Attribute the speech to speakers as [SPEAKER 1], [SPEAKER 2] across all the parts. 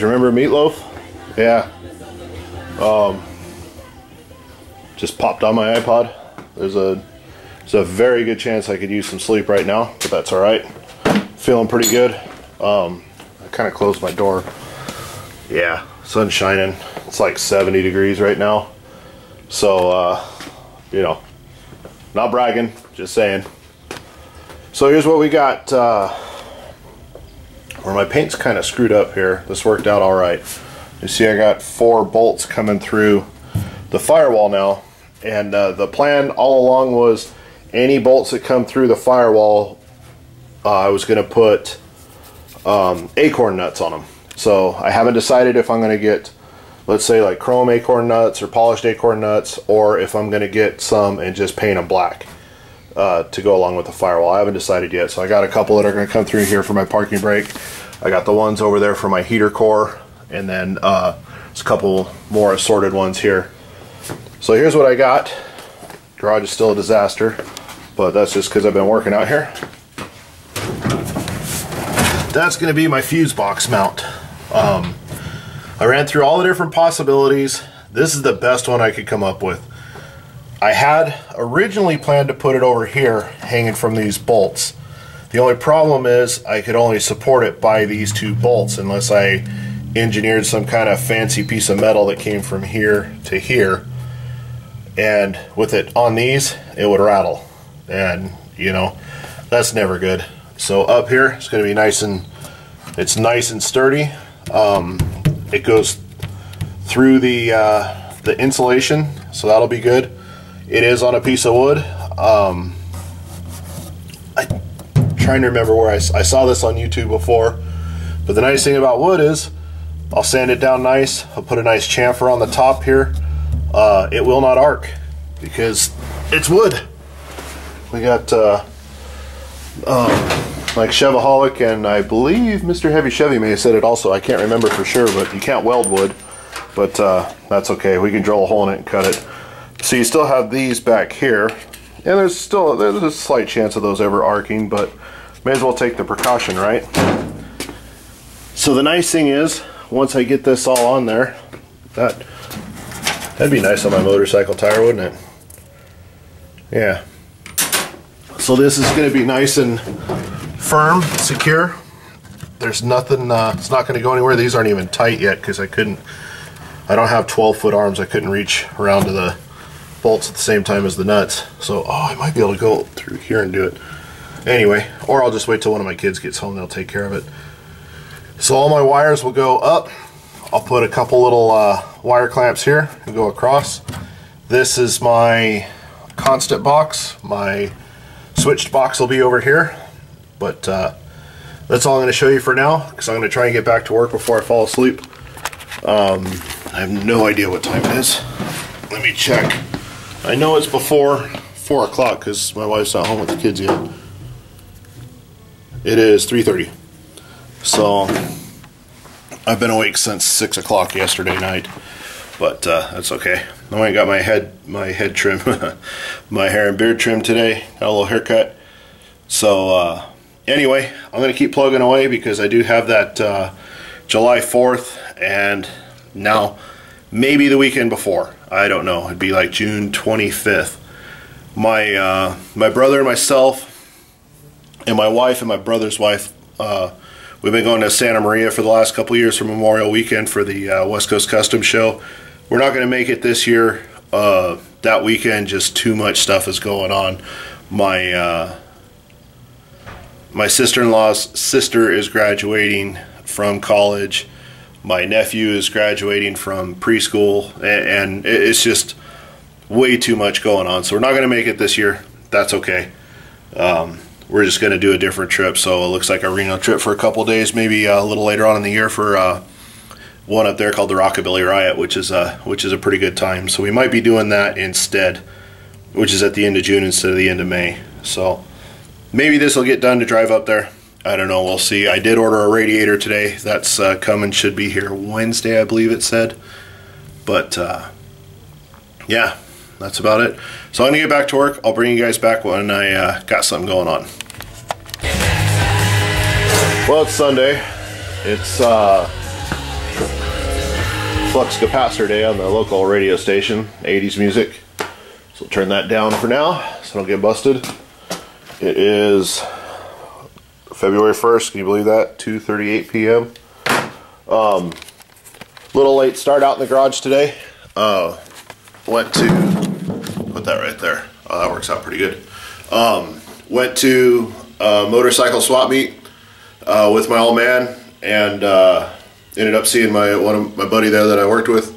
[SPEAKER 1] guys remember Meatloaf? Yeah. Um, just popped on my iPod. There's a there's a very good chance I could use some sleep right now, but that's all right. Feeling pretty good. Um, I kind of closed my door. Yeah, sun's shining. It's like 70 degrees right now. So, uh, you know, not bragging, just saying. So here's what we got. Uh, where my paint's kind of screwed up here. This worked out all right. You see I got four bolts coming through the firewall now. And uh, the plan all along was any bolts that come through the firewall, uh, I was going to put um, acorn nuts on them. So I haven't decided if I'm going to get, let's say like chrome acorn nuts or polished acorn nuts, or if I'm going to get some and just paint them black uh, to go along with the firewall. I haven't decided yet. So I got a couple that are going to come through here for my parking brake. I got the ones over there for my heater core, and then uh, a couple more assorted ones here. So here's what I got. Garage is still a disaster, but that's just because I've been working out here. That's going to be my fuse box mount. Um, I ran through all the different possibilities. This is the best one I could come up with. I had originally planned to put it over here hanging from these bolts. The only problem is I could only support it by these two bolts unless I engineered some kind of fancy piece of metal that came from here to here. And with it on these it would rattle. And you know that's never good. So up here it's going to be nice and it's nice and sturdy. Um, it goes through the uh, the insulation so that'll be good it is on a piece of wood um, I'm trying to remember where I, I saw this on YouTube before but the nice thing about wood is I'll sand it down nice I'll put a nice chamfer on the top here uh, it will not arc because it's wood. We got uh, um, like Chevaholic and I believe Mr. Heavy Chevy may have said it also. I can't remember for sure, but you can't weld wood. But uh, that's okay. We can drill a hole in it and cut it. So you still have these back here. And there's still there's a slight chance of those ever arcing, but may as well take the precaution, right? So the nice thing is, once I get this all on there, that That'd be nice on my motorcycle tire, wouldn't it? Yeah. So this is going to be nice and firm, secure. There's nothing, uh, it's not going to go anywhere. These aren't even tight yet because I couldn't, I don't have 12 foot arms. I couldn't reach around to the bolts at the same time as the nuts. So, oh, I might be able to go through here and do it. Anyway, or I'll just wait till one of my kids gets home. They'll take care of it. So all my wires will go up I'll put a couple little uh, wire clamps here and go across. This is my constant box. My switched box will be over here. But uh, that's all I'm going to show you for now because I'm going to try and get back to work before I fall asleep. Um, I have no idea what time it is. Let me check. I know it's before 4 o'clock because my wife's not home with the kids yet. It is 3.30. So I've been awake since six o'clock yesterday night, but uh, that's okay. I went got my head my head trim, my hair and beard trim today. Got a little haircut. So uh, anyway, I'm gonna keep plugging away because I do have that uh, July 4th and now maybe the weekend before. I don't know. It'd be like June 25th. My uh, my brother and myself and my wife and my brother's wife uh, We've been going to Santa Maria for the last couple years for Memorial Weekend for the uh, West Coast Custom Show. We're not going to make it this year. Uh, that weekend, just too much stuff is going on. My uh, my sister-in-law's sister is graduating from college. My nephew is graduating from preschool, and, it's just way too much going on. So we're not going to make it this year. That's okay. Um, we're just going to do a different trip. So it looks like a Reno trip for a couple days, maybe uh, a little later on in the year for uh, one up there called the Rockabilly Riot, which is a which is a pretty good time. So we might be doing that instead, which is at the end of June instead of the end of May. So maybe this will get done to drive up there. I don't know. We'll see. I did order a radiator today. That's uh, coming. Should be here Wednesday, I believe it said. But uh, yeah, that's about it. So I'm gonna get back to work. I'll bring you guys back when I uh, got something going on. Well, it's Sunday. It's uh, flux capacitor day on the local radio station, 80s music. So turn that down for now so I don't get busted. It is February 1st, can you believe that? 2.38 p.m. Um, little late start out in the garage today. Uh, went to, put that right there. Oh, that works out pretty good. Um, went to a motorcycle swap meet uh, with my old man and uh, ended up seeing my one of my buddy there that I worked with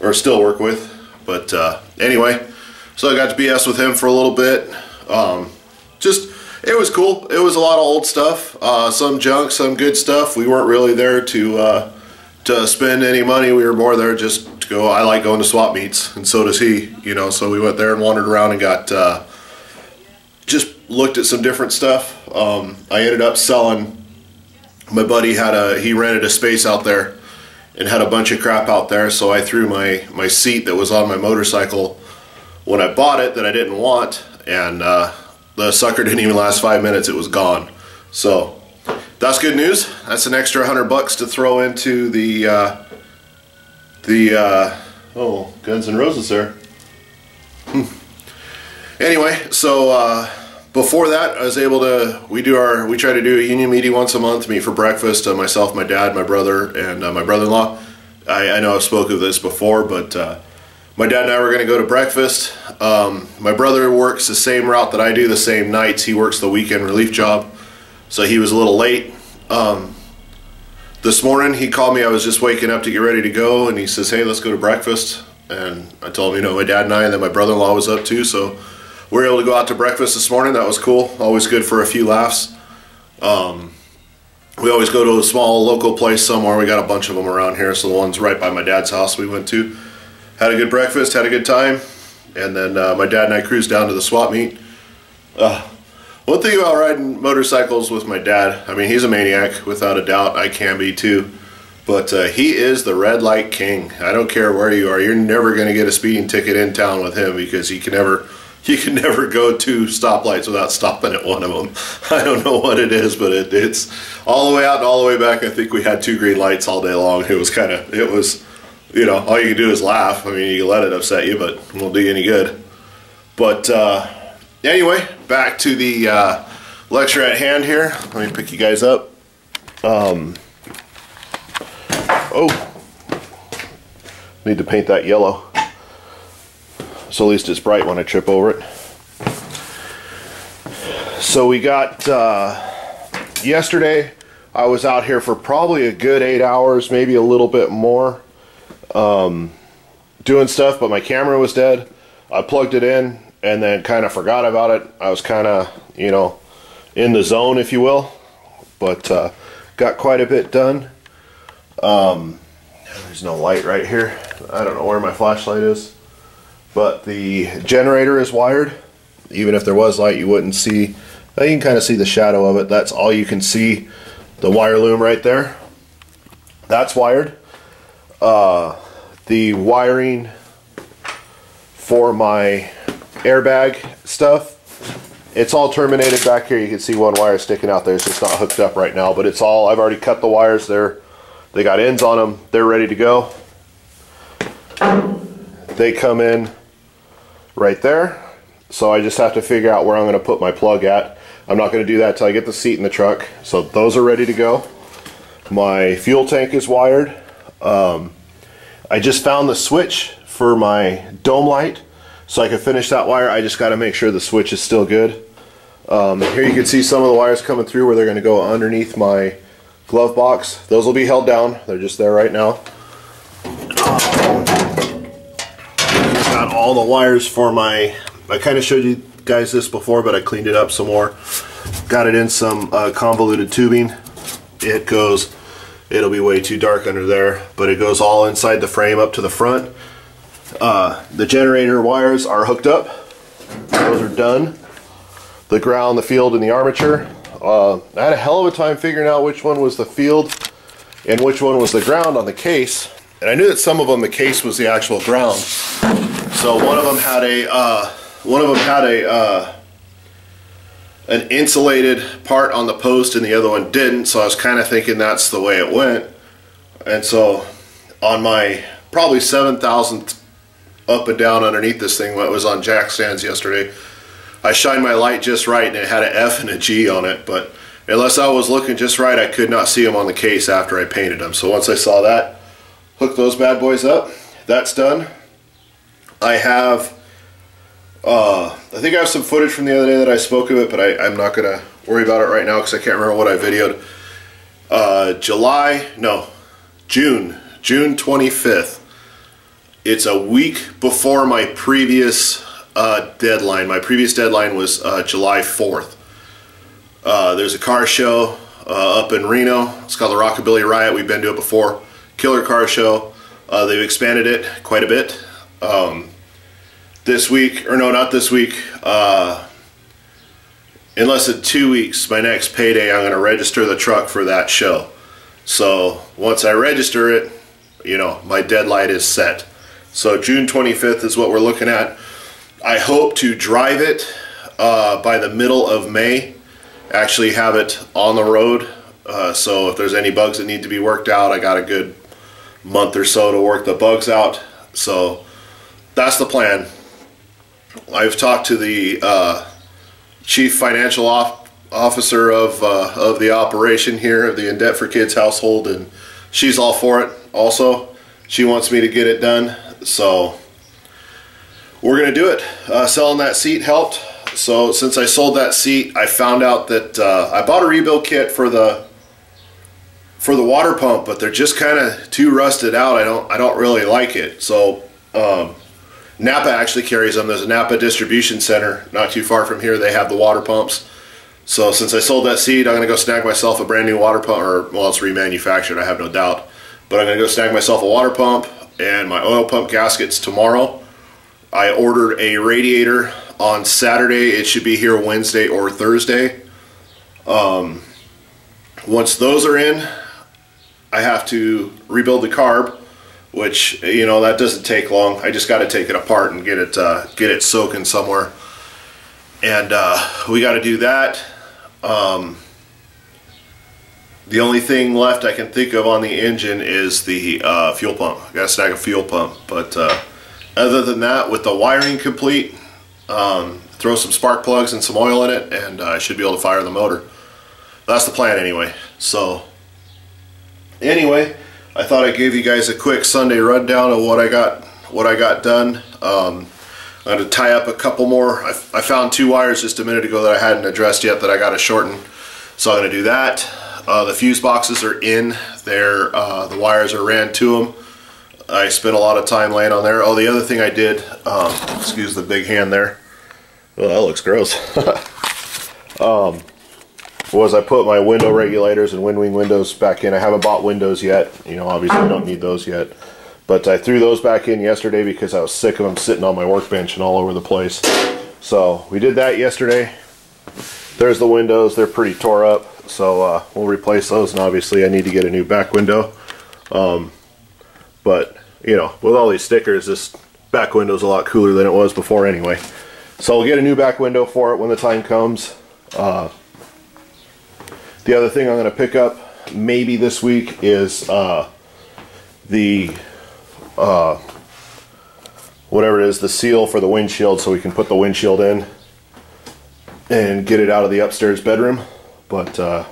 [SPEAKER 1] or still work with. But uh, anyway, so I got to BS with him for a little bit. Um, just it was cool. It was a lot of old stuff, uh, some junk, some good stuff. We weren't really there to uh, to spend any money. We were more there just to go. I like going to swap meets, and so does he. You know, so we went there and wandered around and got uh, just looked at some different stuff. Um, I ended up selling. My buddy had a he rented a space out there and had a bunch of crap out there. So I threw my my seat that was on my motorcycle when I bought it that I didn't want, and uh, the sucker didn't even last five minutes. It was gone. So that's good news. That's an extra hundred bucks to throw into the uh, the uh, oh Guns N' Roses there. Hmm. Anyway, so uh, before that, I was able to. We do our. We try to do a union meeting once a month. Meet for breakfast. Uh, myself, my dad, my brother, and uh, my brother-in-law. I, I, know I've spoken of this before, but uh, my dad and I were going to go to breakfast. Um, my brother works the same route that I do, the same nights. He works the weekend relief job, so he was a little late. Um, this morning he called me. I was just waking up to get ready to go, and he says, "Hey, let's go to breakfast." And I told him, you know, my dad and I, and then my brother-in-law was up too, so we were able to go out to breakfast this morning. That was cool. Always good for a few laughs. Um, we always go to a small local place somewhere. We got a bunch of them around here. So the ones right by my dad's house we went to. Had a good breakfast, had a good time. And then uh, my dad and I cruised down to the swap meet. Uh, one thing about riding motorcycles with my dad, I mean, he's a maniac, without a doubt. I can be too. But uh, he is the red light king. I don't care where you are. You're never going to get a speeding ticket in town with him because he can never you can never go two stoplights without stopping at one of them. I don't know what it is, but it, it's all the way out and all the way back. I think we had two green lights all day long. It was kind of, it was, you know, all you can do is laugh. I mean, you can let it upset you, but it won't do you any good. But uh, anyway, back to the uh, lecture at hand here. Let me pick you guys up. Um, oh, need to paint that yellow so at least it's bright when I trip over it. So we got, uh, yesterday I was out here for probably a good eight hours, maybe a little bit more, um, doing stuff, but my camera was dead. I plugged it in and then kind of forgot about it. I was kind of, you know, in the zone, if you will, but uh, got quite a bit done. Um, there's no light right here. I don't know where my flashlight is. But the generator is wired. Even if there was light, you wouldn't see. You can kind of see the shadow of it. That's all you can see. The wire loom right there. That's wired. Uh, the wiring for my airbag stuff it's all terminated back here you can see one wire sticking out there it's just not hooked up right now but it's all I've already cut the wires there they got ends on them they're ready to go they come in right there. So I just have to figure out where I'm going to put my plug at. I'm not going to do that until I get the seat in the truck. So those are ready to go. My fuel tank is wired. Um, I just found the switch for my dome light so I can finish that wire. I just got to make sure the switch is still good. Um, here you can see some of the wires coming through where they're going to go underneath my glove box. Those will be held down. They're just there right now. Got all the wires for my, I kind of showed you guys this before, but I cleaned it up some more. Got it in some uh, convoluted tubing. It goes, it'll be way too dark under there, but it goes all inside the frame up to the front. Uh, the generator wires are hooked up. Those are done. The ground, the field, and the armature. Uh, I had a hell of a time figuring out which one was the field and which one was the ground on the case. And I knew that some of them, the case was the actual ground. So one of them had a uh, one of them had a uh, an insulated part on the post and the other one didn't. So I was kind of thinking that's the way it went. And so on my probably seven thousandth up and down underneath this thing what was on jack stands yesterday. I shined my light just right and it had an F and a G on it, but unless I was looking just right, I could not see them on the case after I painted them. So once I saw that, hook those bad boys up. That's done. I have, uh, I think I have some footage from the other day that I spoke of it, but I, I'm not going to worry about it right now because I can't remember what I videoed. Uh, July, no, June, June 25th. It's a week before my previous uh, deadline. My previous deadline was uh, July 4th. Uh, there's a car show uh, up in Reno. It's called the Rockabilly Riot. We've been to it before. Killer car show. Uh, they've expanded it quite a bit. Um, this week, or no, not this week. Uh, in less than two weeks, my next payday, I'm going to register the truck for that show. So once I register it, you know, my deadline is set. So June 25th is what we're looking at. I hope to drive it uh, by the middle of May. Actually have it on the road. Uh, so if there's any bugs that need to be worked out, I got a good month or so to work the bugs out. So that's the plan. I've talked to the uh, chief financial officer of uh, of the operation here of the In Debt for Kids household, and she's all for it. Also, she wants me to get it done, so we're gonna do it. Uh, selling that seat helped. So since I sold that seat, I found out that uh, I bought a rebuild kit for the for the water pump, but they're just kind of too rusted out. I don't I don't really like it. So um, Napa actually carries them. There's a Napa distribution center not too far from here. They have the water pumps. So since I sold that seed, I'm gonna go snag myself a brand new water pump, or well, it's remanufactured. I have no doubt. But I'm gonna go snag myself a water pump and my oil pump gaskets tomorrow. I ordered a radiator on Saturday. It should be here Wednesday or Thursday. Um, once those are in, I have to rebuild the carb, which you know that doesn't take long. I just got to take it apart and get it uh, get it soaking somewhere, and uh, we got to do that. Um, the only thing left I can think of on the engine is the uh, fuel pump. I got to snag a fuel pump, but uh, other than that, with the wiring complete, um, throw some spark plugs and some oil in it, and uh, I should be able to fire the motor. That's the plan anyway. So anyway, I thought I gave you guys a quick Sunday rundown of what I got what I got done. Um, I'm going to tie up a couple more. I, I, found two wires just a minute ago that I hadn't addressed yet that I got to shorten. So I'm going to do that. Uh, the fuse boxes are in there. Uh, the wires are ran to them. I spent a lot of time laying on there. Oh, the other thing I did, um, excuse the big hand there. Oh, that looks gross. um, was I put my window regulators and wind wing windows back in. I haven't bought windows yet. You know, obviously I don't need those yet. But I threw those back in yesterday because I was sick of them sitting on my workbench and all over the place. So we did that yesterday. There's the windows. They're pretty tore up. So uh, we'll replace those. And obviously I need to get a new back window. Um, but, you know, with all these stickers, this back window is a lot cooler than it was before anyway. So we'll get a new back window for it when the time comes. Uh, the other thing I'm going to pick up maybe this week is uh, the uh, whatever it is, the seal for the windshield so we can put the windshield in and get it out of the upstairs bedroom. But uh,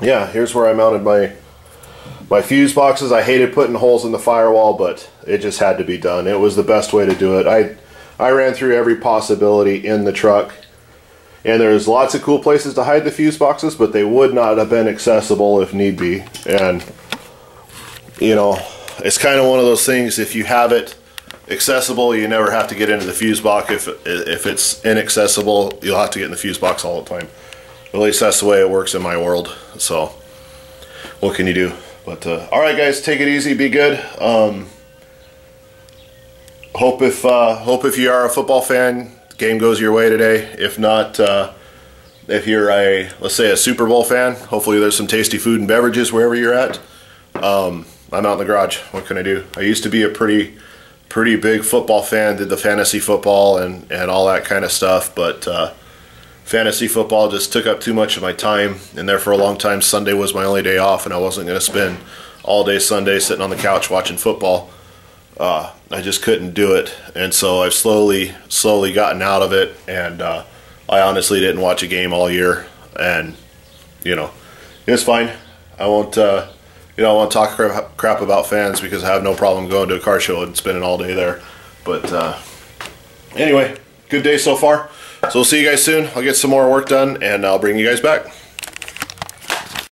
[SPEAKER 1] yeah, here's where I mounted my my fuse boxes. I hated putting holes in the firewall, but it just had to be done. It was the best way to do it. I I ran through every possibility in the truck and there's lots of cool places to hide the fuse boxes, but they would not have been accessible if need be. And, you know, it's kind of one of those things, if you have it accessible, you never have to get into the fuse box. If, if it's inaccessible, you'll have to get in the fuse box all the time. At least that's the way it works in my world. So, what can you do? But, uh, all right, guys, take it easy, be good. Um, hope if uh, hope if you are a football fan, game goes your way today. If not, uh, if you're a, let's say a Super Bowl fan, hopefully there's some tasty food and beverages wherever you're at. Um, I'm out in the garage. What can I do? I used to be a pretty, pretty big football fan, did the fantasy football and, and all that kind of stuff, but uh, fantasy football just took up too much of my time, and there for a long time, Sunday was my only day off, and I wasn't going to spend all day Sunday sitting on the couch watching football. Uh, I just couldn't do it, and so I've slowly, slowly gotten out of it. And uh, I honestly didn't watch a game all year, and you know, it's fine. I won't, uh, you know, I won't talk crap, crap about fans because I have no problem going to a car show and spending all day there. But uh, anyway, good day so far. So we'll see you guys soon. I'll get some more work done, and I'll bring you guys back.